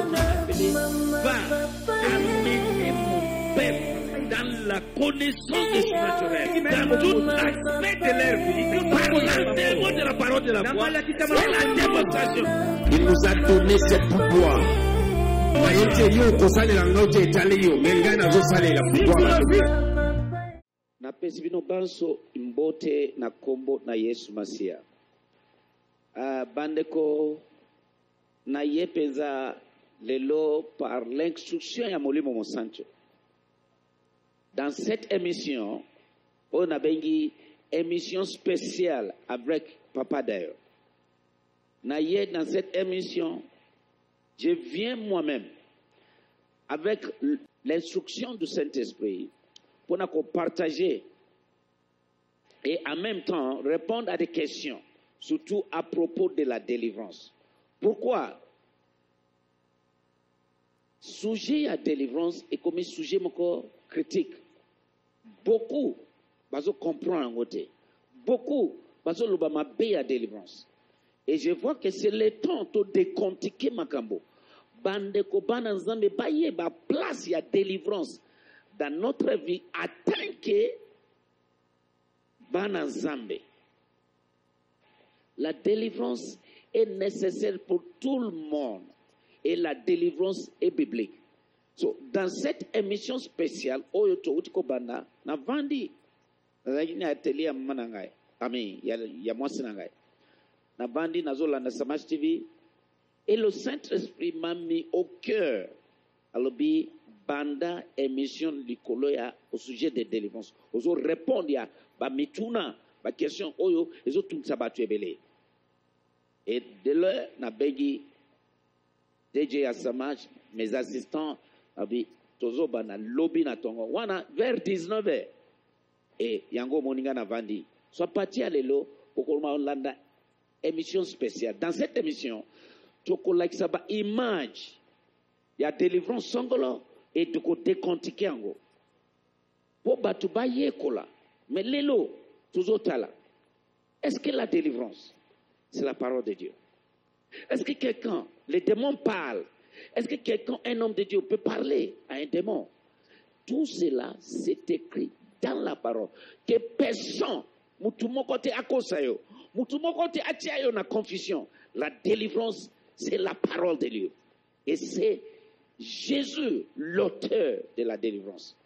appelé va amener mon peuple dans la connaissance de ce naturel, dans tout aspect de leur vie, par l'enseignement de la parole de la foi c'est la démonstration. Il nous a donné ce pouvoir. napesi bino banso mbote na kombo na yesu masiya uh, bandeko na ye mpenza lelo par l'instruction ya molimo mosantu dans cette émission oyo nabengi émission spéciale avec papa dayo na ye dans cette émission je viens moi-même avec l'instruction du Saint-Esprit pour nous partager et en même temps répondre à des questions, surtout à propos de la délivrance. Pourquoi Sujet à délivrance un sujet encore critique. Beaucoup bazo comprendre en côté. Beaucoup bazo lobama à délivrance. Et je vois que c'est le temps de décontiquer makambo. Bandeko bana nzambe baye ba place ya délivrance dans notre vie atteint que bana. La délivrance est nécessaire pour tout le monde et la délivrance est biblique. So, dans cette émission spéciale, oyo to utiko banda na vandi nazalaki na atelier ya mama na ngai. Ami ya, ya mwasi na ngai. Na bandi nazolanda samash tv et le saint-esprit m'a mis au cœur alobi banda émission likolo ya au sujet de délivrance ozo répondre ya bamituna baquestion oyo ezotungisa bato ebele. Et de l'heure nabengi dj ya samash mes assistants abi tozobanda lobi na tongo. Wana vers 19 heures. E yango moninga na vandi. So parti ya lelo okoloma olanda. Émission spéciale. Dans cette émission tokolakisa baimage ya délivrance songolo e tokodecontike yango mpo bato bayekola mais lelo tozotala est-ce que la délivrance c'est la parole de dieu? Est-ce que quelqu'un les démons parlent? Est-ce que quelqu'un un homme de dieu peut parler à un démon? Tout cela c'est écrit dans la parole. Que personne atia yo na confusion. La délivrance c'est la parole de dieu. Et c'est jésus l'auteur de la délivrance.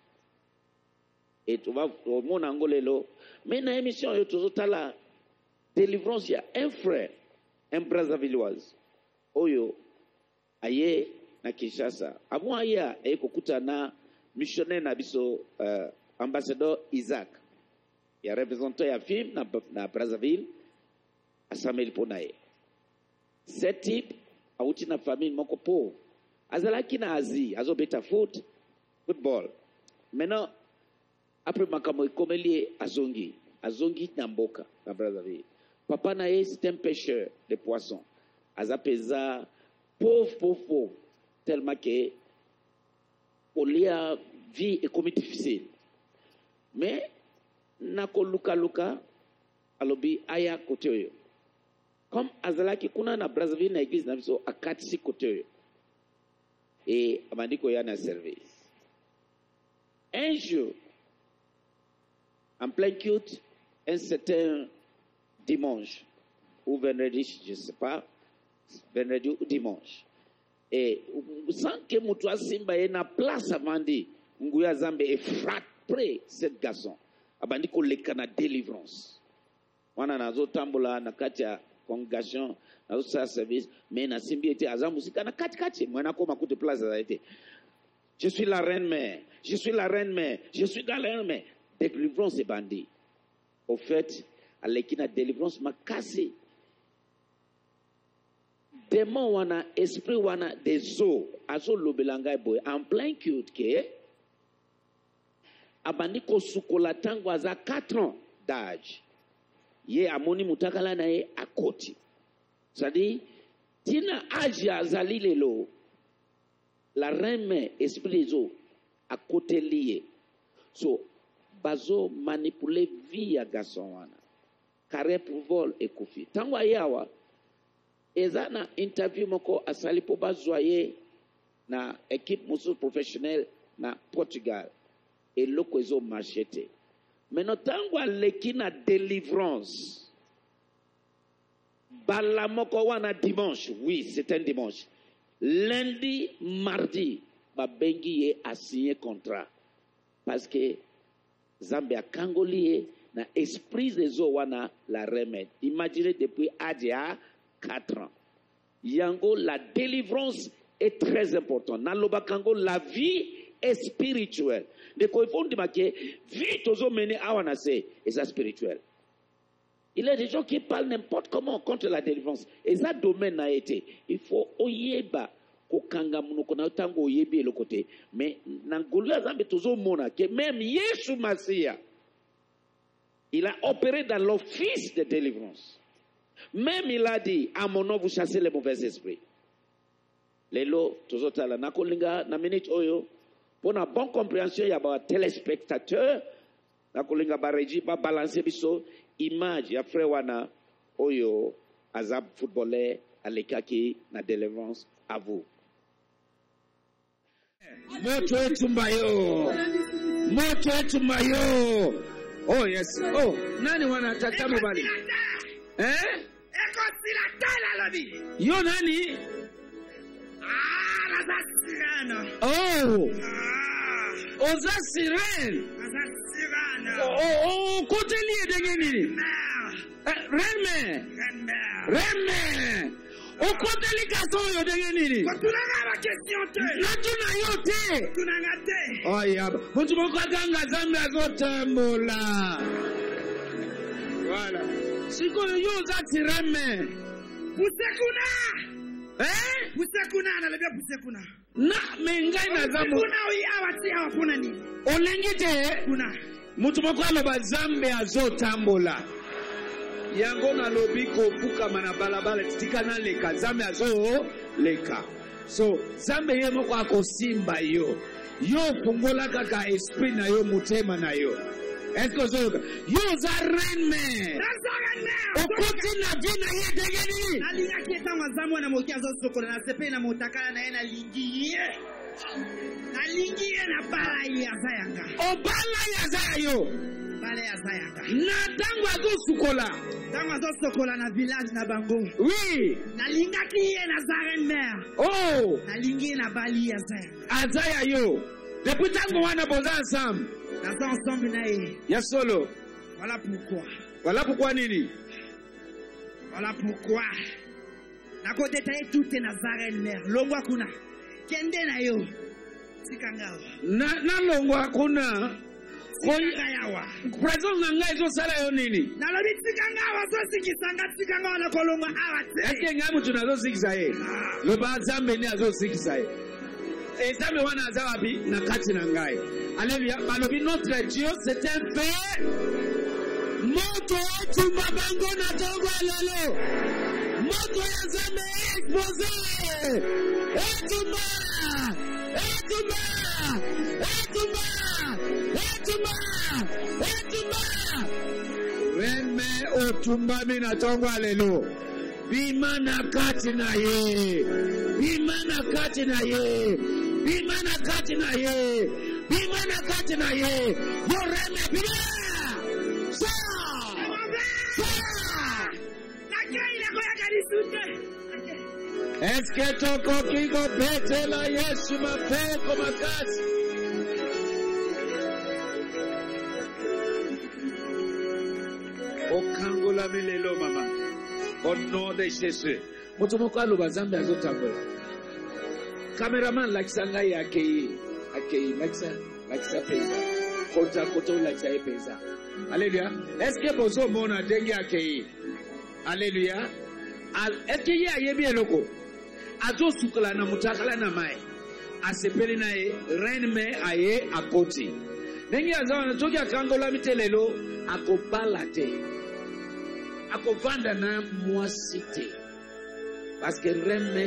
Et tomona yango lelo mais na émission oyo tozotala délivrance ya un frère un brazavilloise oyo aye na kinshasa. Avant aye aye kokuta na missionnaire na biso uh, ambassadeur isaac. Ya représentant ya film na, na brazzaville asameli mpo na ye ce type awuti na famille moko pauvre azalaki na asie azobeta foot football. Maintenant après makambo ekomeli ye azongi. Azongi na mboka na brazzaville papa na ye c'est un pêcheur de poisson aza mpenza pauvre pauvre pauvre tellement ke kolia vie ekomi difficile. Mais na kolukaluka alobi aya kote oyo. Comme azalaki kuna na brazzaville na église na biso akatisi kote oyo. E abandi koya na service. Un jour en plein culte un certain dimanche. Ou vendredi je sais pas. Vendredi ou dimanche. E sans que moto asimba ye na place avandi nguya zambe efrappe cet garçon. Abandi koleka na délivrance. Wana nazotambola na kati ya congregation nazosala service mais nasimbi ete aza mosika na katikati mwe nakoma kute place azali te je suis la reine mère je suis la reine mère je suis la reine mère délivrance ebandi au fait aleki na délivrance makasi. Démon wana esprit wana des eaux azolobela ngai boye en plein cute ke abandi kosukola ntango aza 4 ans d'âge. Ye amoni motakala na ye akoti. Cestadire ntina age azali lelo la reme esprit des eaux akoteli ye. So bazomanipule vie ya garçon wana pour vol ekufi ntango aye awa eza na interview moko asali mpo bazwa ye na équipe mosusu professionnel na portugal. Eloko ezomarche te maintenant ntango aleki na délivrance bala moko wana dimanche. Oui c'est un dimanche. Lundi mardi babengi ye asigne contrat. Parce que nzambe akangoli ye na esprit ezo wana la remède. Imaginez depuis age ya 4 ans. Yango la délivrance est très importante. Nalobaka yango la vie est spirituelle. Ndeko ifo ndima ke vie tozomene awa na se eza spirituel. Il y a des gens qui parlent n'importe comment contre la délivrance. Eza domaine na ye te il faut oyeba. Kokanga monoko na yo ntango oyebi eloko te mais na ngolu ya nzambe tozomona ke même yesu il a opéré dans l'office de délivrance. Même il a dit à mon nom vous chassez les mauvais esprits. Lelo tozotala nakolinga na minute oyo mpo na bonne compréhension ya batelespectateur nakolinga baregi babalanse biso image ya frère wana oyo aza footballeur alekaki na délivrance à vous. Moto etumba yo moto etumba yo oh yes. Oh nani wana tata mobali eh? Ekosila tala alobi yo nani? Ah, naza sirana oh. Ah, oza sirene naza sirana okoteli ye ndenge nini? Mère, Eh, reme. Grande mère. reme okoteli gaso oyo ndenge nini? Natuna yo te. Oya mutu moko akanga nzambe azotambola. Voilà. Sikoyo yo oza tireme pusekuna eh? pusekuna analobia pusekuna na me ngai naza oyawa ti awa mpo na nini? Olengi te. Mutu moko aloba nzambe azotambola. Yango nalobi kofukama na balabala. Tika naleka. Nzambe azoleka. So nzambe ye moko akosimba yo. Yo ofungola kaka esprit na yo motema na yo. Eske ozoyoka? Yo oza rene okoti na vi na ye ndenge nini nalingaki ntango aza mwana moke azosokola na sepe na motakala na ye nalingi ye. Nalingi ye na bala ye aza yanga. Obala ye aza ya yo ye na ntango azosukola. Ntango azosokola na village na bango. Wi nalingaki ye naza reine mère. O nalingi ye na bali ye aza ya yo. Depuis ntango wana boza ensemble. Naza ensemble na ye. Ya solo. Voilà pourquoi. Wala pourquoi nini? Voilà pourquoi. Nakodetaye tu te naza reine mère. Longwa kuna. Kende na yo. Tikanga awa Na- nalongwa kuna. tikanga yawa présence na ngai ezosala yo nini? Nalobi tikanga awa zosikisanga tikanga wana kolongwa awa te. Eske ngai motu nazozikisa ye. Loba nzambe nde azozikisa ye. Nzambe wana aza wapi? Na kati na ngai. Aleluya. Balobi notre dieu c'est un fait moto etumba bango na ntongo ya lelo. Moto ya nzambe expose etumba etumba etumba etumba etumba na ntongo ya lelo. Bima na kati na ye. Bima na kati na ye. Bima na kati na ye. Bima na kati na ye. Yo reme bima sa! Sa! Nakai nakoyaka lisu te eske tokoki kobetela yesu mapeko makasi okangolami lelo mama. Au nom de jésus. Moto moko aloba nzambe azotambola. Cameraman lakisa ngai akei akei lakisa lakisa mpenza. Kota kota olakisa ye mpenza. Alleluya eske bozomona ndenge akei? Alleluya Al- eske ye ayebi eloko? Azosukola na motakala na mai asepeli na ye reine me aye akoti. Ndenge aza wana soki akangolami te lelo akobala te akovanda na mwasi te parce que reine me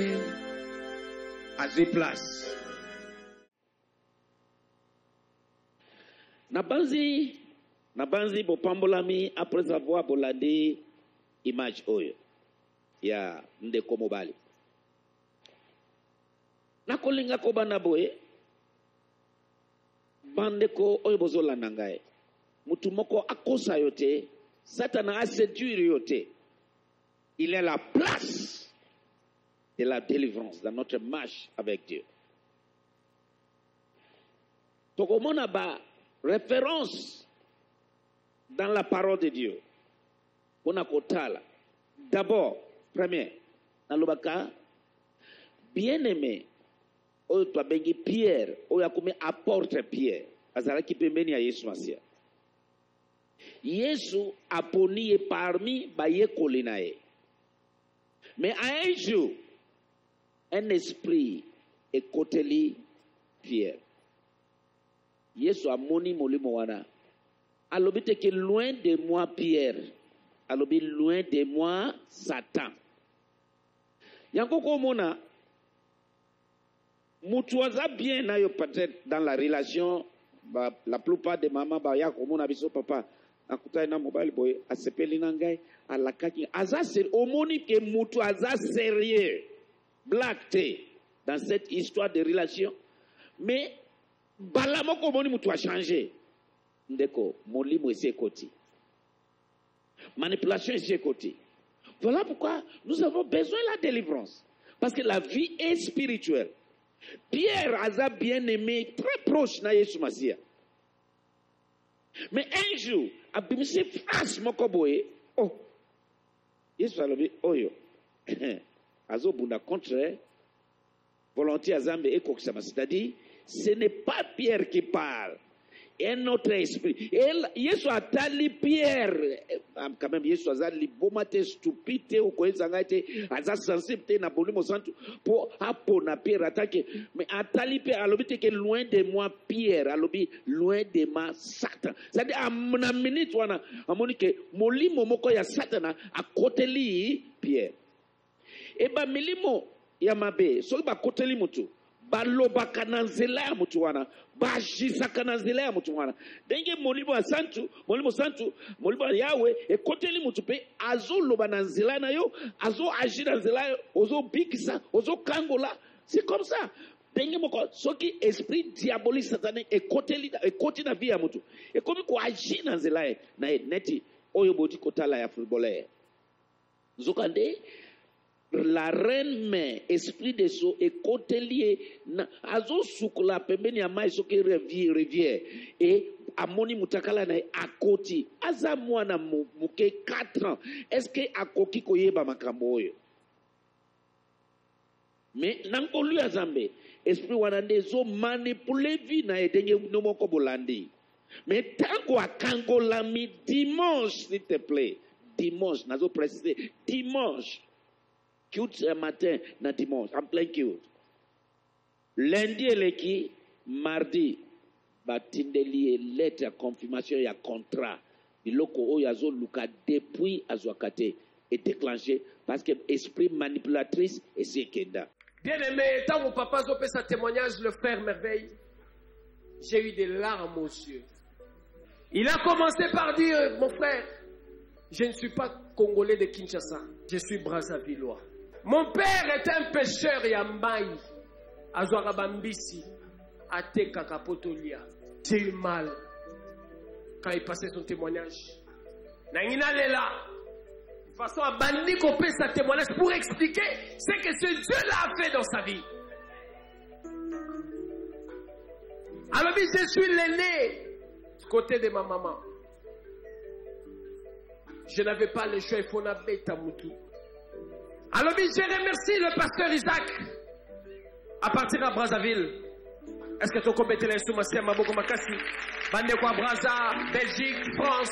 azwi place nabanzi nabanzi bopambolami après avoir bolandi image oyo ya ndeko mobali. Na nakolinga kobanda boye bandeko oyo bozolanda ngai mutu moko akosa yo te satana aséduire yo te il est la place de la délivrance dans notre marche avec dieu. Tokomona ba référence dans la parole de dieu. Mpona kotala d'abord premier nalobaka bien aimé oyo twabengi pierre oyo akomi apôtre pierre? Azalaki pembeni ya yesu masiya yesu aponi ye parmi bayekoli na ye. Mais à un jour un esprit ekoteli pierre. Yesu amoni molimo wana. Alobi teke loin de moi pierre. Alobi loin de moi satan. Yango komona mutu aza bien na yo peut-être dans la relation la plupart des mama baya komona biso papa akutani na mobali boye asepeli na ngai alakaki. Aza omoni ke mutu aza sérieux. Black te dans cette histoire de relation. Mais bala moko omoni mutu achange ndeko molimo esi ekoti. Manipulation esi ekoti. Voilà pourquoi nous avons besoin de la délivrance. Parce que la vie est spirituelle. Pierre aza bien aimé très proche na yesu masiya mais un jour abimisi phrase moko boye. Oh. Yesu alobi oyo. Azobunda contre volonté ya nzambe ekokisama c'est-à-dire ce n'est pas pierre qui parle un autre esprit. Et yesu atali pierre. Eh, quand même yesu aza liboma te stupide te okoyebisa ngai te aza sensible te na bolimo santu mpo apona pierre atake mais atali pierre alobi teke loin de moi pierre alobi loin de ma satan. C'est-à-dire na minute wana amoni ke molimo moko ya satana akoteli pierre. E bamilimo ya mabe soki bakoteli motu balobaka na nzela ya motu wana bagisaka na nzela ya motu wana. Ndenge molimo ya santu molimo santu molimo ya yawe ekoteli motu mpe azoloba na nzela na yo azoagi na nzela yo ozobikisa ozokangola. C'est comme ça. Ndenge moko soki esprit diabolique satanique ekoteli ekoti na vie ya motu ekomi koagi na nzela ye na ye neti oyo boti kotala ya footballer nzoka nde la reine esprit de so ekoteli azosukola pembeni ya mai soki revie rivière e amoni mutakala na akoti. Aza mwana moke 4 ans. Est ce que akoki koyeba makambo oyo? Me na nkolu ya nzambe esprit wana nde ezomanipule vi na ye no moko bolandi. Me ntango akangolami dimanche s'il te plaît. Dimanche nazo précise dimanche culte un matin na dimanche en plein culte. Lundi eleki mardi. Batindeli lettre ya confirmation ya contrat. Biloko oyo azoluka depuis azwaka te edéclenché parce que esprit manipulatrice esi ekenda Bien-aimé, tant mon papa a fait sa témoignage, le frère merveille, j'ai eu des larmes aux yeux. Il a commencé par dire, mon frère, je ne suis pas congolais de Kinshasa, je suis brazzavillois. Mon père est un pêcheur Yambai, à Bambisi, à Tekakapotolia. J'ai eu mal quand il passait son témoignage. Nangina Lela, de façon à bandi couper sa témoignage pour expliquer ce que ce Dieu-là a fait dans sa vie. Alors, je suis l'aîné du côté de ma maman. Je n'avais pas le choix, il faut n'avoir Tamutu. Alors, je remercie le pasteur Isaac à partir à Brazzaville. Est-ce que tu compétais les soumasiens Maboko Makasi? Bandekwa Brazza, Belgique, France,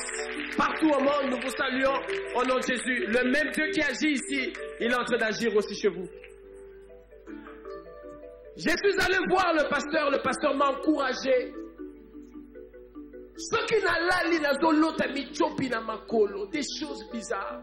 partout au monde, nous vous saluons au nom de Jésus. Le même Dieu qui agit ici, il est en train d'agir aussi chez vous. Je suis allé voir le pasteur, le pasteur m'a encouragé. Ce qui n'a michopi na makolo, des choses bizarres.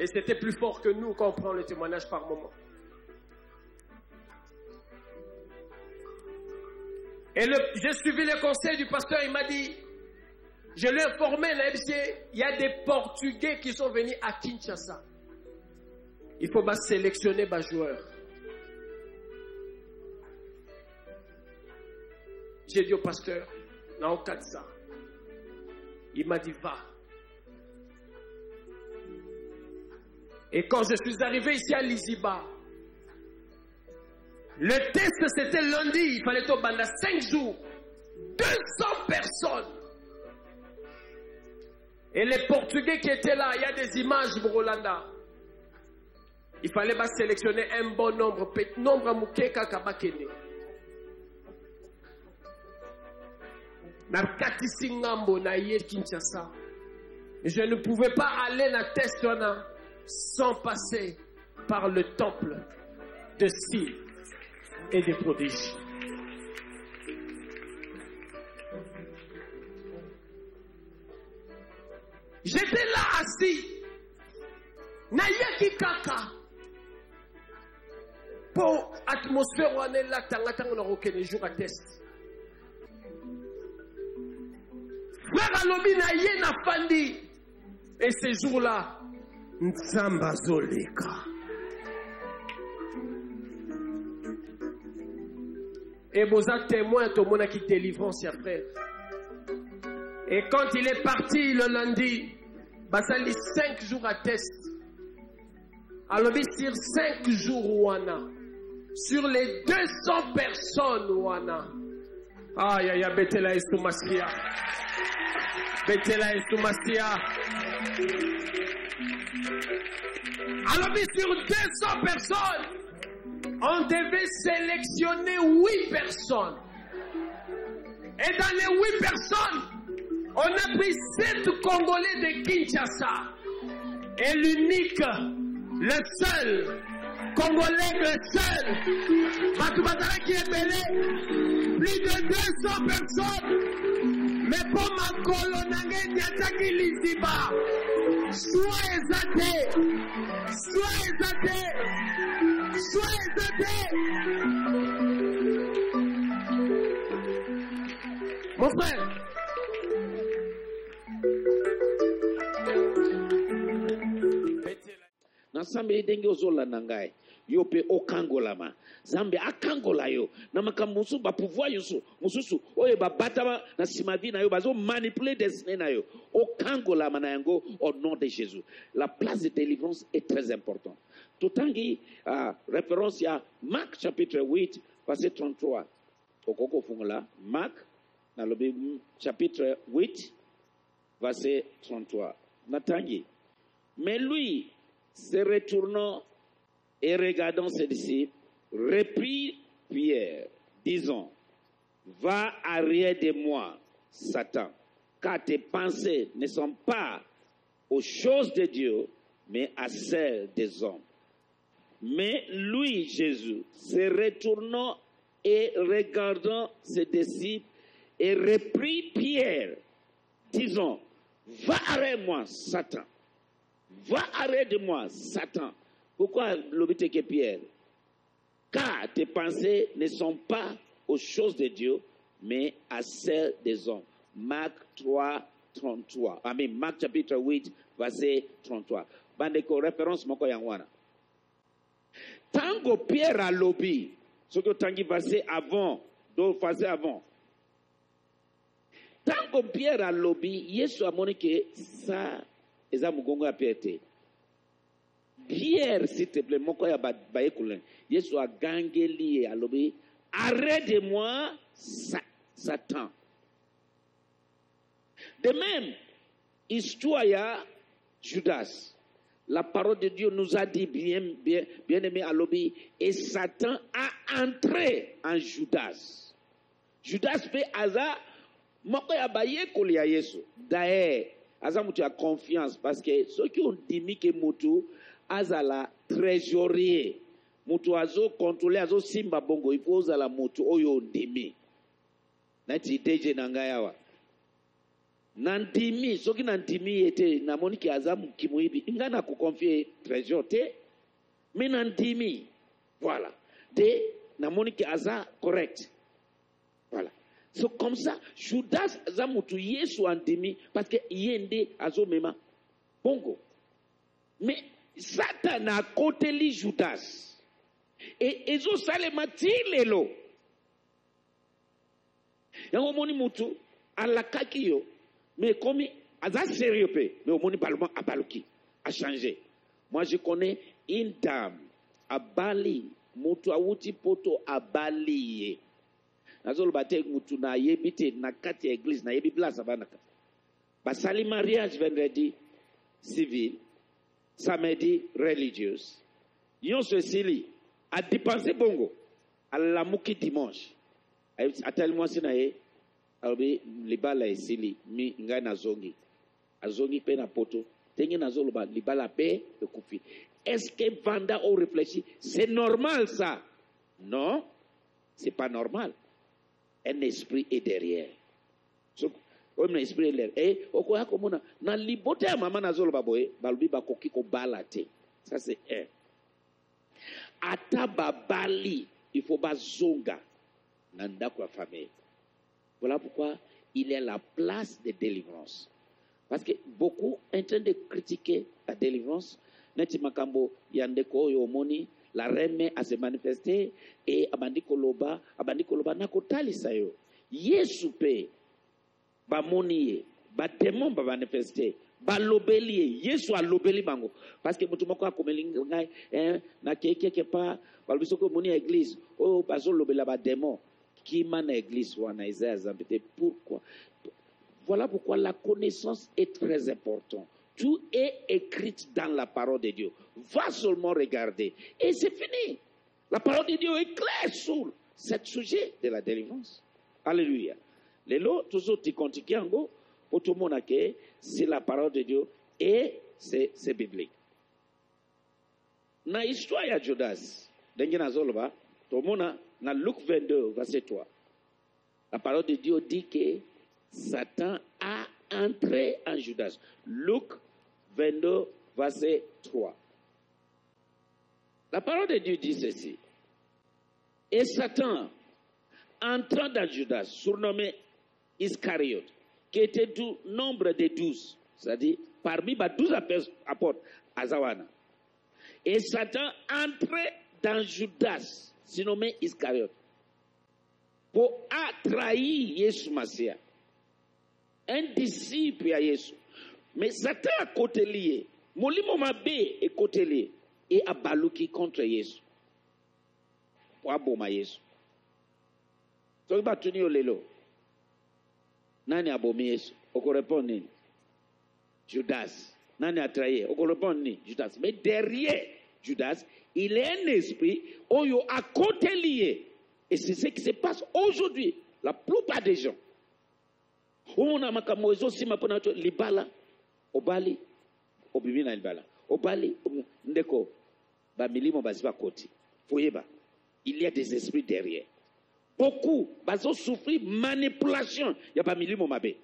Et c'était plus fort que nous quand on prend le témoignage par moment. Et j'ai suivi le conseil du pasteur, il m'a dit, je l'ai informé, il y a des Portugais qui sont venus à Kinshasa. Il faut bah, sélectionner les joueurs. J'ai dit au pasteur, ça. Il m'a dit, va. Et quand je suis arrivé ici à Liziba, le test c'était lundi, il fallait au banda 5 jours. 200 personnes. Et les Portugais qui étaient là, il y a des images pour Rolanda. Il fallait pas sélectionner un bon nombre, petit nombre à Mukeka Kabakene. je ne pouvais pas aller na test wana sans passer par le temple de signes et des prodiges. J'étais là assis nayaki kaka mpo atmosphère wana elatanga ntango nakokende jour ya test. Frère alobi na nafandi. Et ce jour là nzambe azoleka et boza témoin tomonaki délivrance ya frère et quand il est parti le lundi basali 5 jours à test. Alobi sur 5 jours wana. Sur les 200 personnes wana. Ayaya betela yesu masiya betela yesu alobi sur 200 personnes on devait sélectionner 8 personnes. Et dans les 8 personnes on a pris 7 congolais de kinshasa. Et l'unique le seul congolais le seul bato bazalaki ebele plus de 200 personnes. Mpo makolo na ngai etiataki liziba swa eza Sois exalté. Sois exalté. Sois exalté. Mon frère. na nsambe ye ndenge ozolanda ngai yo mpe okangolama nzambe akangola yo. Na makambo mosusu bapouvoir mosusu oyo babatama na nsima vi na yo bazomanipule destine na yo. Okangolama au nom de jésus. La place de délivrance est très importante. Totangi uh, référence ya mark chapitre 8 verset 33 okoki mark nalobi chapitre 8 verset 33 natangi mais lui se retournant et regardant ses disciples, reprit Pierre, disons, va arrière de moi, Satan, car tes pensées ne sont pas aux choses de Dieu, mais à celles des hommes. Mais lui, Jésus, se retournant et regardant ses disciples, et reprit Pierre, disons, va arrière moi, Satan. Va arrête de moi, Satan. Pourquoi l'obité que Pierre Car tes pensées ne sont pas aux choses de Dieu, mais à celles des hommes. Marc 3, 33. Amen. Marc chapitre 8, verset 33. Bandeko référence moko yangwana. Tango Pierre a lobby, ce que tangi verset avant, d'autres verset avant. Tango Pierre a lobby, Yesu amoni que ça eza mogongo ya pierre pierre s'il te plaît moko ya ba- bayekoli yesu agangeli ye alobi arrête de moi Sa- satan. De même histoire ya judas. La parole de dieu nous a dit bien, bien, bien aimé alobi et satan a entré en judas. Judas mpe aza moko ya bayekoli ya yesu. D'ailleurs aza moto ya confiance parce que soki ondimi ke motu azala trésorier. Moto azokontrole azosimba bongo. Ifo ozala moto oyo ondimi nati dj na ngai awa na ndimi soki na ndimi ye te namoni ke aza kimuyibi. Ngai na koconfie trésor te me na ndimi voilà. Te namoni ke aza correct. Voilà. So comme ça judas aza motu yesu andimi parce que ye nde azomema bongo. Me satana akoteli judas. E ezosalema ti lelo yango omoni motu alakaki yo. Me ekomi aza sérieux mpe me omoni baloma abaluki achange moi je connais une dame abali motu awuti poto abali ye nazoloba te motu nayebi te na kati ya église nayebi place abandaka basali mariage vendredi civil samedi religieuse. Nyonso esili adepense bongo alamuki dimanche. Atali mwasi na ye alobi libala esili mi ngai nazongi azongi mpe na poto. Ndenge nazoloba libala mpe ekufi est-ce que vanda o réfléchi? C'est normal ça. Non c'est pas normal. Un esprit est derrière oyo na esprit derrière e okoya komona na libota ya mama nazoloba boye balobi bakoki kobala te. Ça c'est un. Ata babali il faut bazonga na ndako ya famille. Voilà pourquoi il est la place de délivrance parce que beaucoup en train de critiquer la délivrance neti makambo ya ndeko oyo omoni la reme ase manifeste e abandi koloba abandi koloba na kotalisa yo. Yesu mpe bamoni ye bademon bamanifeste balobeli ye yesu alobeli bango parce que motu moko akomeli ngai eh, nakei keke pa balobi soki omoni ya église oyo bazolobela bademon kima na église wana eza ya zambe te pourquoi? Voilà pourquoi la connaissance est très importante tout est écrit dans la parole de Dieu. Va seulement regarder. Et c'est fini. La parole de Dieu est claire sur ce sujet de la délivrance. Alléluia. Lelo, pour tout le monde que c'est la parole de Dieu et c'est biblique. Na histoire ya Judas, ndenge nazoloba, tomona na Luc 22 verset 3. La parole de Dieu dit que Satan a entré en Judas. Luc 22, verset 3. La parole de Dieu dit ceci. Et Satan, entrant dans Judas, surnommé Iscariote, qui était du nombre des douze, c'est-à-dire parmi les douze apôtres, Azawana. Et Satan entrait dans Judas, surnommé Iscariote, pour trahir Yesu Massia, un disciple à Yesu. Mais Satan a côté lié. Molimo mabe est côté lié. Et a baluki contre Yesu. Pour aboma Yesu. Soki batuni yo lelo. Nani abomi Yesu? Oko répondre nini? Judas. Nani a trahi? Oko répondre nini? Judas. Mais derrière Judas, il est un esprit oyo à côté lié. Et c'est ce qui se passe aujourd'hui. La plupart des gens. omona makambo ezosima mpona to libala obali obimi na libala obali ndeko bamilimo bazwi bakoti foyeba il y a des esprits derrière beaucoup. Bazosouffrir manipulation. Ya bamilimo mabe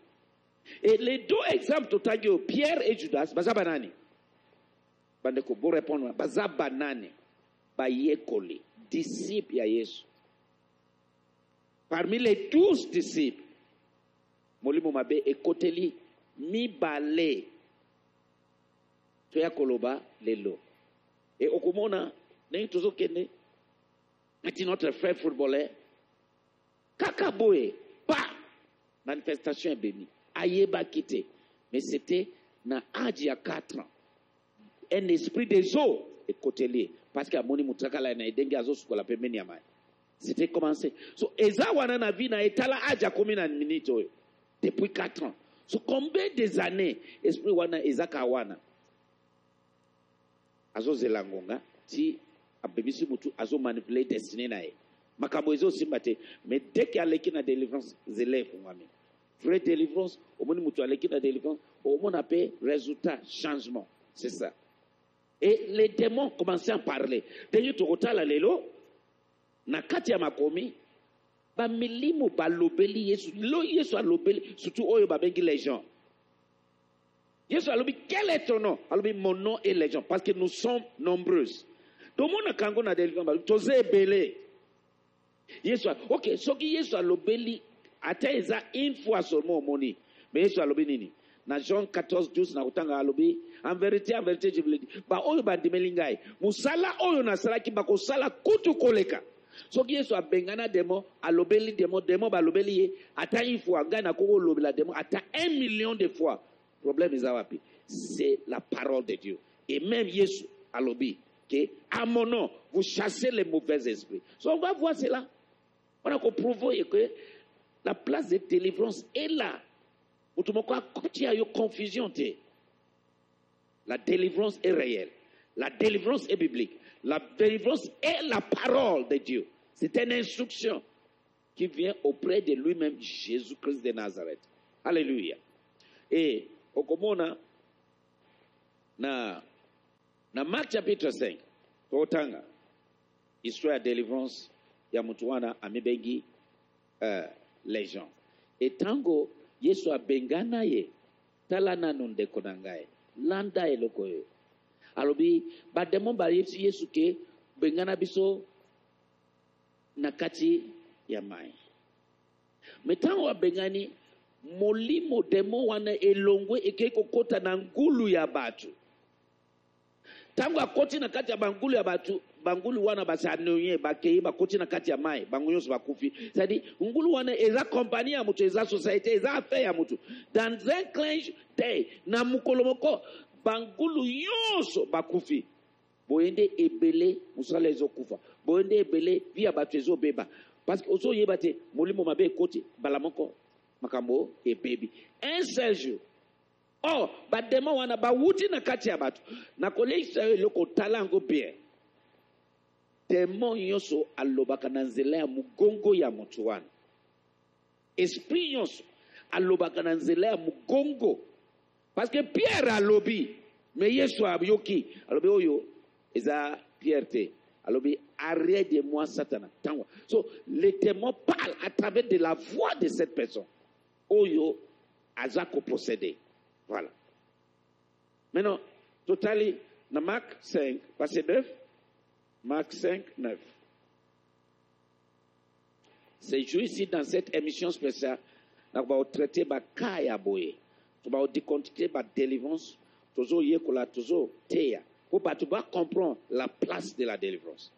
et les deux exemples pierre et judas baza banani bandeko borépondre baza banani bayekoli disciple ya yesu. Parmi les douze disciples molimo mabe ekoteli mibale toya koloba lelo e okomona ndenge tozokende neti notre frère footballeur kaka boye pa manifestation ebemi ayebaki te mais c'était na age ya 4 ans. Un esprit des eaux ekoteli ye parce amoni motu kaka na ye ndenge azosukola pembeni ya mai c'était commencé. So eza wana na vie na ye tala age akomi na minute oyo depuis 4 ans. So combien des années esprit wana ezaka wana? Azozela ngonga ti abebisi motu azomanipule destine na ye makambo ezosimba te. Mais dès ke aleki na délivrance zela efungwami vrai délivrance omoni motu aleki na délivrance omona mpe résultat changement. C'est ça. Et les démons commençaient à parler. Ndenge tokotala lelo na kati ya makomi bamilimo balobeli yesu. Lo yesu alobeli surtout oyo babengi les gens. Yesu alobi quel est ton nom? Alobi mon nom est légion parce que nous sommes nombreuses. Tomonaka yango na délivrance toza ebele yesu a- ok soki yesu alobeli ata eza une fois seulement omoni. Mais yesu alobi nini? Na jean 14 12 na kotanga alobi en vérité en vérité je vous le dis baoyo bandimeli ngai mosala oyo nasalaki bakosala kutu koleka. Soki yesu abengana demo alobeli demo demo balobeli ye ata une fois ngai nakoki olobela demo ata un million de fois. Problème eza wapi? C'est la parole de dieu. Et même yesu alobi que à mon nom vous chassez les mauvais esprits. So on va voir cela on a comprouvé que la place de délivrance est là. Moto moko akotia yo confusion te la délivrance est réelle. La délivrance est biblique. La délivrance est la parole de dieu. C'est une instruction qui vient auprès de lui-même jésus-christ de nazareth. Alléluia. Et okomona na na mark chapitre 5 totanga histoire ya délivrance ya motu wana amibengi uh, les gens. E ntango yesu abengana ye tala nano ndeko na ngai landa eloko oyo. Alobi bademo bayebisi yesu ke bengana biso na kati ya mai. Me ntango abengani molimo demo wana elongwe ekei kokɔta na ngulu ya bato ntango akoti na kati ya bangulu ya bato bangulu wana basi anoye bakei bakoti na kati ya mai bango nyonso bakufi cestadi ngulu wana eza kompani ya moto eza société eza affaire ya moto dans un clinge te na mokolo moko bangulu nyonso bakufi boye nde ebele mosala ezokufa. Boye nde ebele vi ya bato ezobeba. Parce que ozoyeba te molimo mabe ekoti mbala moko makambo ebebi. Un seul jour or badema wana bawuti na kati ya bato nakolekisa yo eloko tala yango bien demo nyonso alobaka na nzela ya mogongo ya moto wana. Esprit nyonso alobaka na nzela ya mogongo parce que pierre alobi me yesu ayoki. Alobi oyo eza pierre te. Alobi arrête de moi satana ntango so le témoin parle à travers de la voix de cette personne. Oyo aza koprocéder voilà. Maintenant totali na mark 5 verset 9 mark 5 9 c'est juste ici dans cette émission spéciale na baotraite baka ya boye. To baodecontrite badélivrance tozoyekola tozoteya mpo bato bacomprendre la place de la délivrance.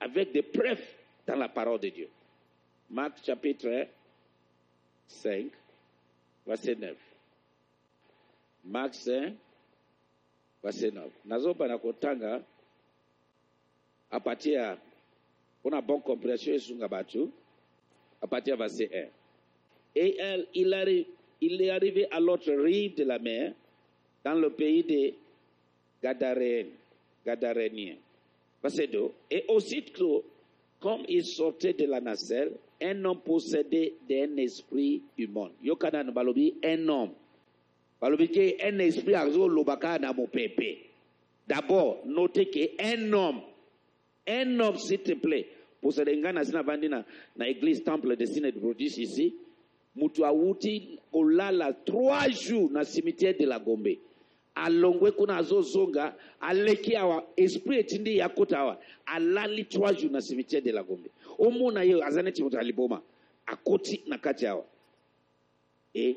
Avec des preuves dans la parole de Dieu. Marc chapitre 5, verset 9. Marc 5, verset 9. nazobana kotanga à partir ya mpona bonne compréhension esunga bato à partir ya verset 1 et elle, il, arri- il est arrivé à l'autre rive de la mer dans le pays des Gadaréens. Gadaréniens. Verset 2. Et aussitôt, comme il sortait de la nacelle, un homme possédé d'un esprit humain. Yokana na balobi, un homme. Balobi ke un esprit azolobaka na mopepe. D'abord, note ke un homme, un homme s'il te plaît, posele ngai na sina vandi na, na église temple de Sine de produce ici, moto awuti kolala trois jours na cimetière de la Gombe. alongwe kuna azozonga aleki awa esprit etindi ye akota awa alali trois jours na cimetière de la gombe omona ye aza neti moto aliboma akoti na kati awa e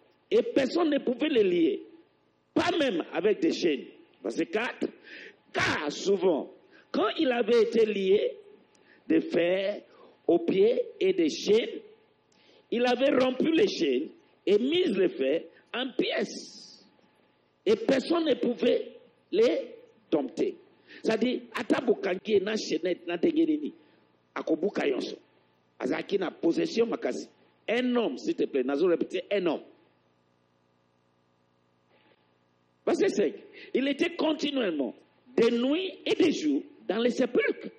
Et personne ne pouvait les lier. Pas même avec des chaînes. Verset 4. Car souvent, quand il avait été lié de fer aux pieds et des chaînes, il avait rompu les chaînes et mis les fers en pièces. Et personne ne pouvait les dompter. C'est-à-dire, na na azalaki na possession makasi un homme s'il te plaît nazo répéter un homme Verset 5. Il était continuellement, de nuit et de jour, dans les sépulcres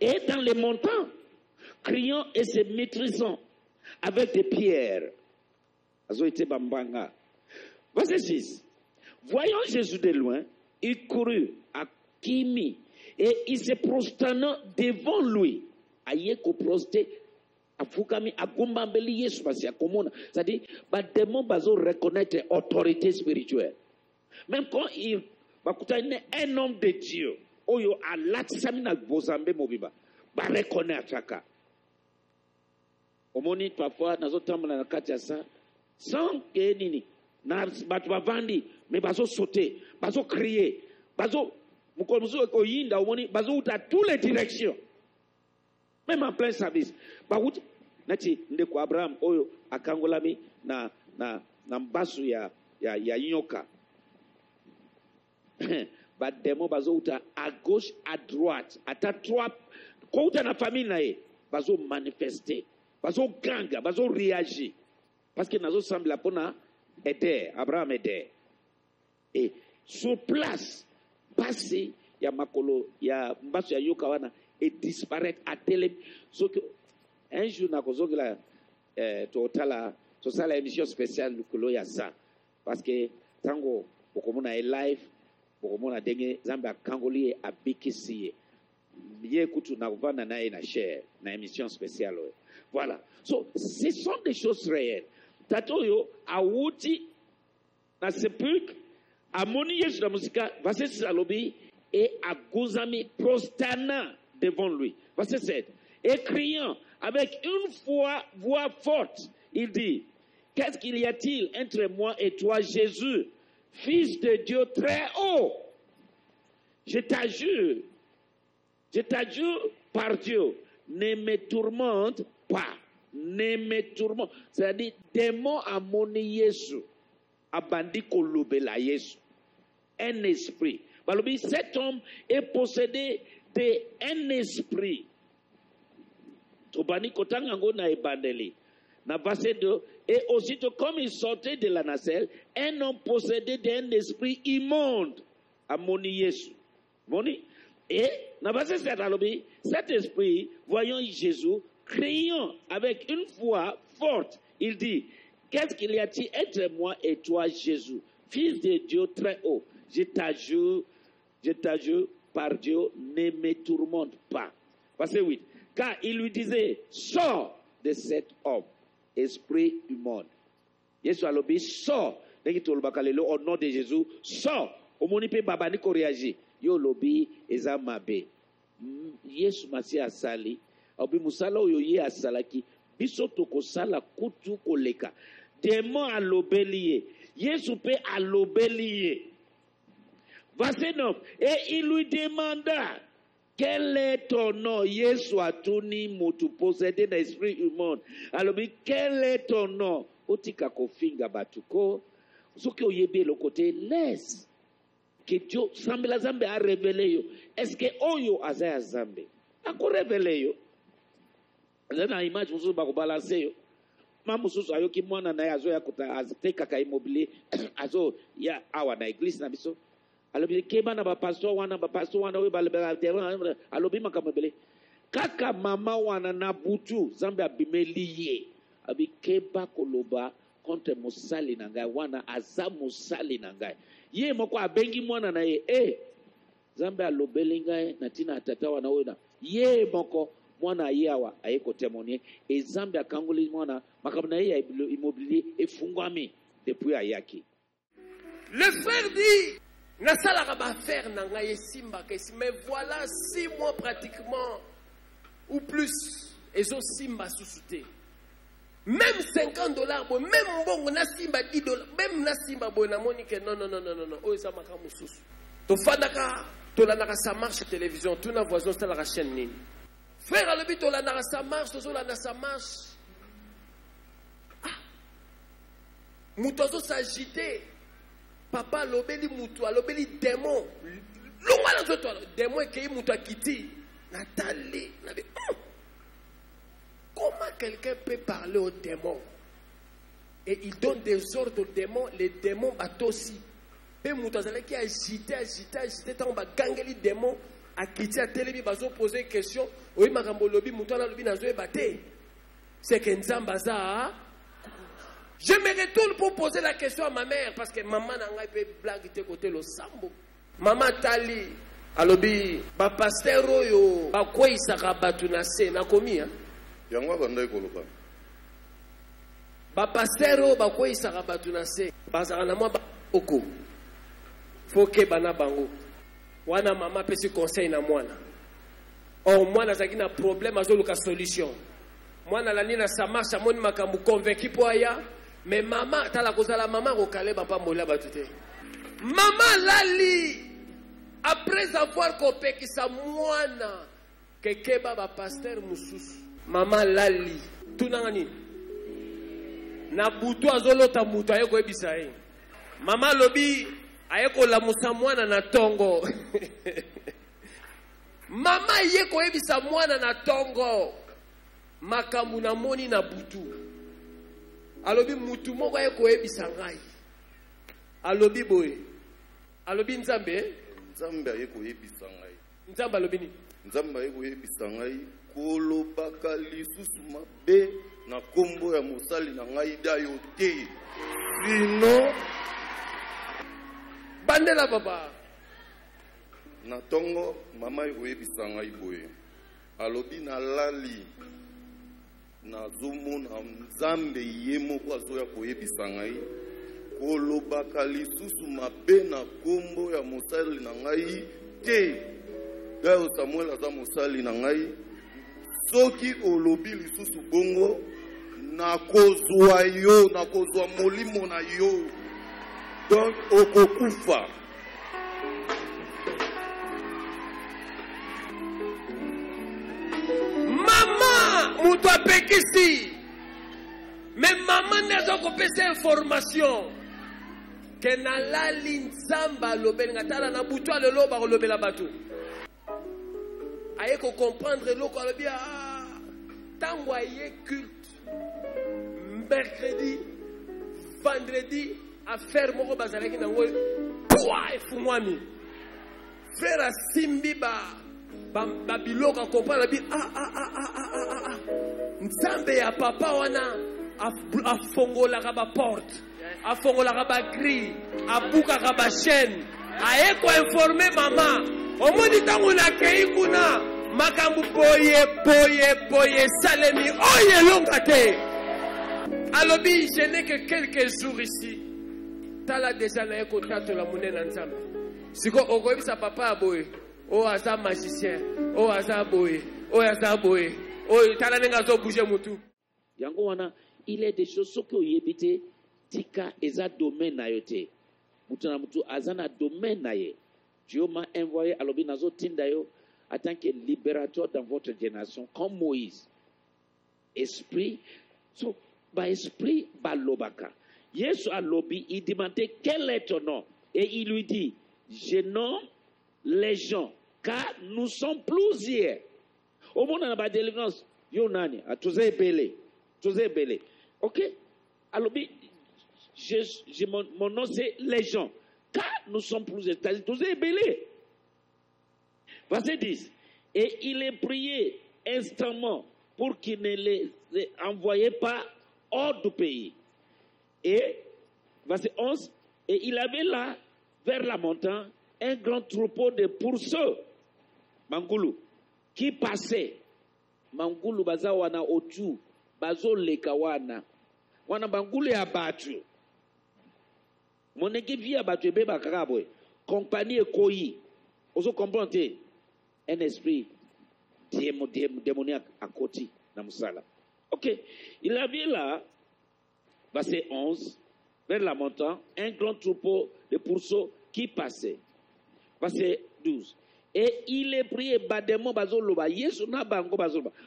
et dans les montants, criant et se maîtrisant avec des pierres. Verset 6. Voyant Jésus de loin, il courut à Kimi et il se prosterna devant lui. Prosté afukami agumbambeli Yesu basi akomona. C'est-à-dire, bademon bazo reconnaître autorité spirituelle. Même quand il bakutane un homme de Dieu, oyo alatisami na bozambe mobiba, ba reconnaître aka. omoni parfois nazotambola na kati ya sa sans ke nini na bato bavandi me bazosaute bazocrie bazo mokolo mosusu oyinda omoni bazouta tous les directions même en plein service bauti nati ndeko abraham oyo akangolami na, na, na mbasu ya, ya, ya nyoka. Bademo bazouta à gauche à droite. Ata trois kouta na famille na ye bazomanifeste bazoganga bazoreagi parce que nazosambela mpona eder abraham eder e sur place mpasi ya makolo ya mbaso ya yoka wana edisparaître atelemi soki un jour nakozongela eh, totala tosala émission spéciale likolo ya sa parce que ntango bokomona ye live bokomona ndenge nzambe akangoli ye abikisi ye ye kutu nakovanda na ye na chair na émission spéciale voilà. So ce sont des choses réelles. Tata oyo awuti na sepulcre amoni yesu na mosika verset 6 alobi et aguzami prostana devant lui. Verset 7 et criant avec une voix, forte il dit qu'est-ce qu'il y a-t-il entre moi et toi jésus fils de dieu très haut? Je t'assure je t'assure par dieu ne me tourmente pas ne me tourmente c'est-à-dire démon amoni yesu abandi kolobela yesu un esprit. Cet homme est possédé d'un esprit tobandi kotanga yango na ebandeli. Na verset 2 et aussitôt comme il sortait de la nacelle un homme possédé d'un esprit immonde amoni yesu. Moni. Et na verset 7 alobi cet esprit voyant jésus criant avec une voix forte il dit qu'est-ce qu'il y a-t-il entre moi et toi jésus fils de dieu très haut? Je t'assure je t'assure par dieu ne me tourmente pas. Verset 8 car il lui disait sors de cet homme esprit du monde. Yesu alobi sors. Ndenge au nom de jésus sors. Omoni mpe babandi koreagi yo olobi eza mabe Mm, yesu masi asali alobi mosala oyo ye asalaki biso tokosala kutu koleka. Demon alobeli ye yesu mpe alobeli ye verset 9 et il lui demanda quel est ton nom yesu motu possédé na esprit humain alobi quel est ton nom otika kofinga batuko. Soki oyebi eloko te laisse ke dio sambela zambe arevele yo estce oyo aza ya zambe. Akorevele yo aza na image mosusu bakobalanse yo ma mosusu ayoki mwana na ye azoya kota atekaka immobilier azoya awa na eglise na biso alobi keba na bapastor wana bapastor wana oyo balobelaka terrain alobi makambo ebele. Kaka mama wana na butu zambe abimeli ye. Abi keba koloba contre mosali na ngai wana aza mosali na ngai. Ye moko abengi mwana na ye e zambe alobeli ngai na ntina ya tata wana oyo na. Ye moko mwana aye awa aye kotemonie. Ezambe akangoli mwana makambo na ye ya immobilier efungwami depuis ayaki. Le frère dit, nasalaka baaffaire na ngai esimbaka esi mais voilà six mois pratiquement ou plus ezosimba susu te. Même 50 dollars même mbongo nasimba 10 dollars même nasimba boye namoni ke non non non non non non oyo eza makambo mosusu tofandaka tolandaka sa marche télévision tuna voisin osalaka chaîne nini. Frère alobi tolandaka sa marche tozolanda sa marche. Ah. moto azosagite papa alobeli motu alobeli démon. Longwa na nzoto démon ekei moto akiti. Natali nabi "Hmm, comment quelqu'un peut parler au démon? Et il donne des ordres aux démons les démons batosi mpe moto azalaki agite agite agite ntango bagangeli démon. Akiti atelemi bazopose question. Oyi makambo olobi moto wana alobi nazoyeba te. Seke nzambe aza je me retourne pour poser la question à ma mère parce que maman na ngai mpe blague te kote losambo mama tali alobi bapaster oyo bakweyisaka bato na se nakomi a yango abandaki koloba bapaster oyo bakweyisaka bato na se bazalaka na mwa baoko fo keba na bango. Wana mama apesi conseil na mwana. Or mwana azalaki na problème azoluka solution. Mwana alandi na samarshe amoni makambo convaincu mpo aya me mama tala kozala mama akokale bapambola bato te mama alali après avoir kopekisa mwana kekeba bapaster mosusu mama alali tunanga nini na butu azolota moto aye koyebisa ye mama alobi aye kolamusa mwana na ntongo mama ye koyebisa mwana na ntongo makambo namoni na butu alobi mutu moko aye koyebisa ngai. Alobi boye. Alobi nzambe eh? nzambe aye koyebisa ngai. Nzambe alobi nini? Nzambe aye koyebisa ngai kolobaka lisusu mabe na nkombo ya mosali na ngai dayo te. Sino bandela papa. na ntongo mama ekoyebisa ngai boye. Alobi nalali nazomona nzambe ye moko azoya koyebisa ngai kolobaka lisusu mabe na nkombo ya mosali na ngai te. Dayo samuel aza mosali na ngai. Soki olobi lisusu bongo nakozwa yo nakozwa molimo na yo. Donc okokufa mama moto apekisi me mama nde aza kopesa information ke nalali nzambe alobeli nga tala na butu alelo bakolobela bato. Aye kocomprendre eloko alobi "Ah, ntango aye culte mercredi vendredi affaire moko bazalaki nango pwa efungwami frere asimbi ba ba- babiloko akomprendre abi nzambe ya papa wana af- afongolaka baporte afongolaka bagrille abukaka bachaine aye koinforme mama. Omoni ntango nakei kuna makambo boye boye boye esalemi. Oyo elonga te. Alobi je n'ai que quelques jours ici. Tala deja naye kotatola monene na nzambe. Siko okoyebisa papa ya boye. Oyo aza magicien. Oyo aza boye. Oyo aza boye wana il est des choses soki oyebi te tika eza domaine na yo te. Que libérateur dans votre génération comme moïse. Esprit so il demandait quel est ton nom? Et il lui dit je nomme les gens car nous sommes plusieurs omona na badelivrance yo nani? Ah, toza ebele. Toza ebele. Ok? Alobi je, je, mon, mon nom c'est les gens. Car nous sommes plusieurs c'est-à-dire verset 10 et il est prié instamment pour qu'il ne les envoyait pas hors du pays. Et verset 11 et il avait là vers la montagne un grand troupeau de pourceaux. Mangulu qui passait? Mangulu baza wana otu bazoleka wana. Wana bangulu ya bato monenge vi ya bato ebebaka kaka boye ekoyi. Un esprit démo- démo- démoniaque akoti na mosala ok il avait là verset 11 vers la montagne un grand troupeau de pourceaux qui passait. Verset 12 et il est prié bango bazoloba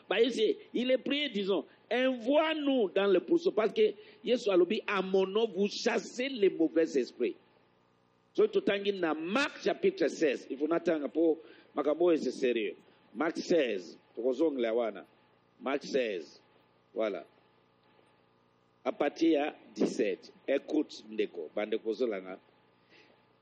bayesi il est prié disons envoie-nous dans le pourceau parce que à mon nom vous chassez les mauvais esprits. Soki totangi na mark chapitre 16 il faut natanga mpo makambo ese sérieux. Mark 16 tokozongela wana mark 16 voilà. À partir ya 17 écoute ndeko. Bandeko ozolanga